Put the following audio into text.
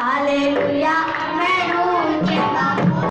hallelujah मैं हूँ के पास